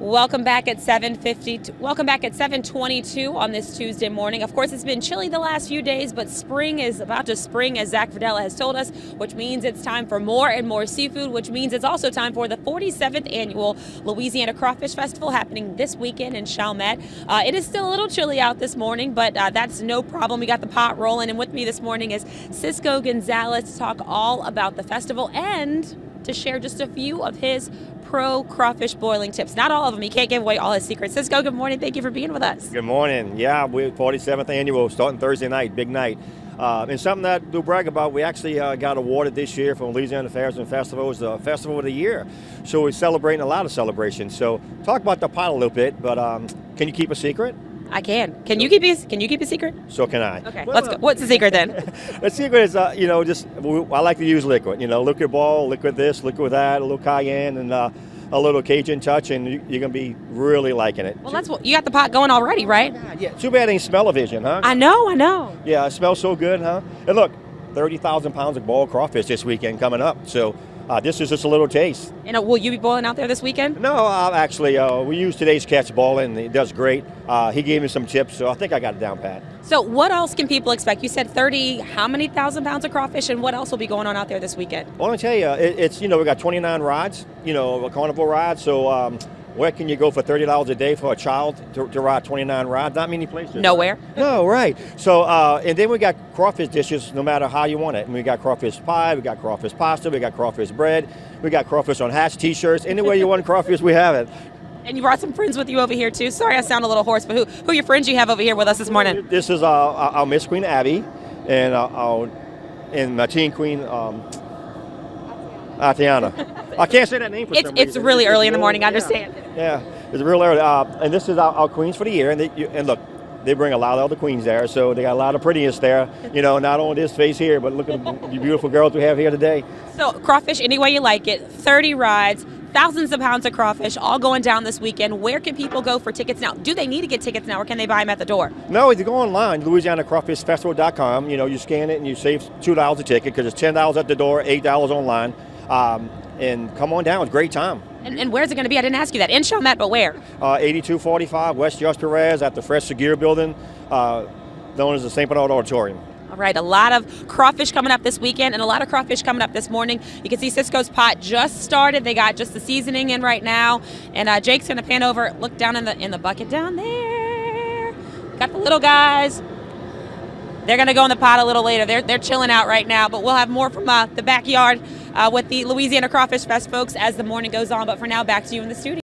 Welcome back at 7:50. Welcome back at 7:22 on this Tuesday morning. Of course, it's been chilly the last few days, but spring is about to spring, as Zack Fradella has told us, which means it's time for more and more seafood. Which means it's also time for the 47th annual Louisiana Crawfish Festival happening this weekend in Chalmette. Uh, it is still a little chilly out this morning, but uh, that's no problem. We got the pot rolling, and with me this morning is Cisco Gonzalez to talk all about the festival and to share just a few of his pro crawfish boiling tips. Not all of them. He can't give away all his secrets. Cisco, good morning. Thank you for being with us. Good morning. Yeah, we're 47th annual, starting Thursday night, big night. Uh, and something that to brag about, we actually uh, got awarded this year from Louisiana Fairs and Festival as the Festival of the Year. So we're celebrating a lot of celebrations. So talk about the pot a little bit, but um, can you keep a secret? I can. Can you keep a, Can you keep a secret? So can I. Okay, let's go. What's the secret then? the secret is, uh, you know, just I like to use liquid. You know, liquid boil, liquid this, liquid that, a little cayenne, and uh, a little Cajun touch, and you, are gonna be really liking it. Well, that's what you got the pot going already, right? Yeah. Too bad it ain't smell-o-vision, huh? I know, I know. Yeah, it smells so good, huh? And look, thirty thousand pounds of boiled crawfish this weekend coming up. So uh, this is just a little taste. And uh, will you be boiling out there this weekend? No, uh, actually, uh, we use today's catch boiling. and he does great. Uh, he gave me some tips, so I think I got it down pat. So, what else can people expect? You said 30, how many thousand pounds of crawfish, and what else will be going on out there this weekend? Well, I tell you, it, it's, you know, we got 29 rods, you know, a carnival ride, so um, where can you go for thirty dollars a day for a child to, to, ride twenty nine rides? Not many places. Nowhere. No, right. So uh, and then we got crawfish dishes, no matter how you want it. And we got crawfish pie, we got crawfish pasta, we got crawfish bread, we got crawfish on hats, T-shirts. Anywhere you want crawfish, we have it. And you brought some friends with you over here too. Sorry, I sound a little hoarse, but who who are your friends you have over here with us this morning? This is our, our Miss Queen Abby, and our, our and my teen queen. Um, Atiana. I can't say that name for it's, some It's reason. really it's early in the morning, I understand. Yeah, it's a real area. Uh, and this is our, our, queens for the year. And, they, you, and look, they bring a lot of other queens there, so they got a lot of prettiness there. You know, not only this face here, but look at the beautiful girls we have here today. So crawfish, any way you like it. 30 rides, thousands of pounds of crawfish, all going down this weekend. Where can people go for tickets now? Do they need to get tickets now, or can they buy them at the door? No, if you go online, LouisianaCrawfishFestival.com. You know, you scan it and you save two dollars a ticket because it's ten dollars at the door, eight dollars online. Um, and come on down. It's a great time. And, and where's it going to be? I didn't ask you that. In Chalmette, but where? Uh, 8245 West Judge Perez at the Fresh Segura building, uh, known as the St. Bernard Auditorium. All right, a lot of crawfish coming up this weekend and a lot of crawfish coming up this morning. You can see Cisco's pot just started. They got just the seasoning in right now. And uh, Jake's going to pan over, look down in the in the bucket down there. Got the little guys. They're going to go in the pot a little later. They're, they're chilling out right now, but we'll have more from uh, the backyard Uh, with the Louisiana Crawfish Fest folks as the morning goes on. But for now, back to you in the studio.